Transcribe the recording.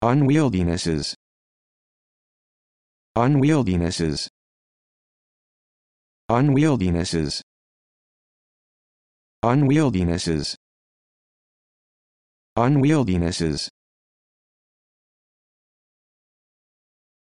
Unwieldinesses. Unwieldinesses. Unwieldinesses. Unwieldinesses. Unwieldinesses.